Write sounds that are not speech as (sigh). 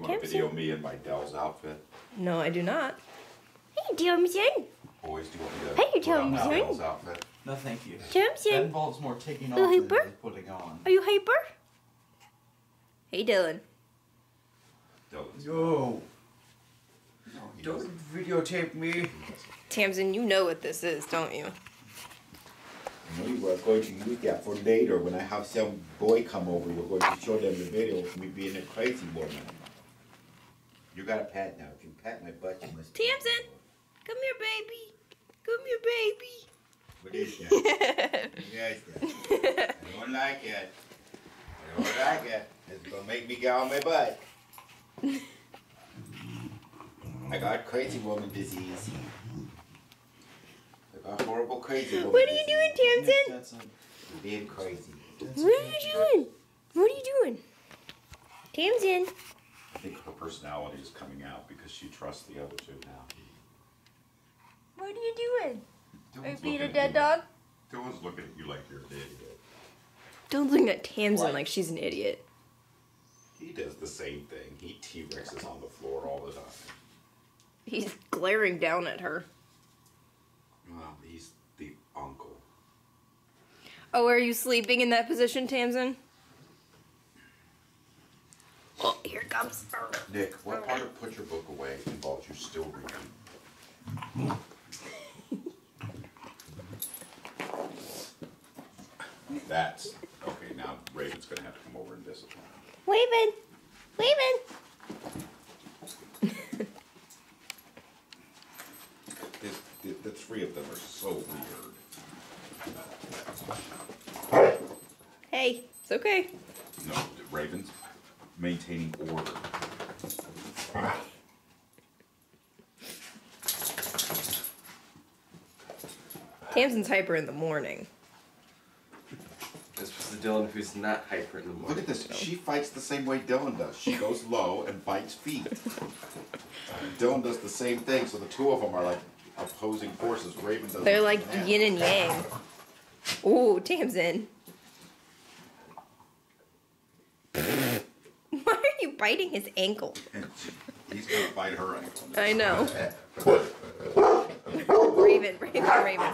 You want to video me in my Dell's outfit? No, I do not. Hey, Thompson. Boys, do you want me to Hey, put on my Thompson. Dell's outfit? No, thank you. That involves more taking off than, Hooper? than putting on. Are you hyper? Hey, Dylan. Dylan's- Yo. No, Don't doesn't. videotape me. Tamsyn, you know what this is, don't you? We were going to use that for later when I have some boy come over. We're going to show them the video of me being a crazy woman. You got a pat now. If you pat my butt, you must. Tamsyn, come here, baby. Come here, baby. What is that? (laughs) yes, that. I don't like it. I don't like it. It's gonna make me get on my butt. I got crazy woman disease. I got horrible crazy woman What are you doing, disease. Tamsyn? That's a, I'm being crazy. that's What are you doing? What are you doing? Tamsyn. I think her personality is coming out because she trusts the other two now. What are you doing? Are you Dylan's being a dead at you- dog? Dylan's looking at you like you're an idiot. Don't look at Tamsyn What? like she's an idiot. He does the same thing. He T-Rexes on the floor all the time. He's glaring down at her. Well, he's the uncle. Oh, are you sleeping in that position, Tamsyn? Oh, here it comes. Nick, what part of put your book away involves you still reading? That's okay. Now Raven's gonna have to come over and discipline. him. Waving. Waving. His, the, the three of them are so weird. Hey, it's okay. No, Raven's maintaining order. Tamsyn's hyper in the morning. This was the Dylan who's not hyper in the morning. Look at this. She fights the same way Dylan does. She goes low and bites feet. Dylan does the same thing, so the two of them are like opposing forces. Raven does. They're like yin and yang. Ooh, Tamsin. Why are you biting his ankle? (laughs) He's gonna bite her ankle. I know. Raven, Raven, Raven.